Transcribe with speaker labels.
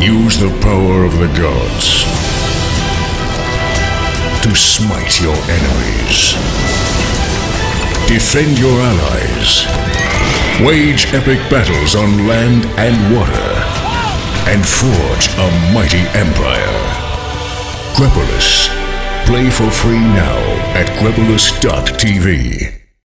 Speaker 1: Use the power of the gods to smite your enemies. Defend your allies. Wage epic battles on land and water. And forge a mighty empire. Grepolis. Play for free now at Grepolis.tv.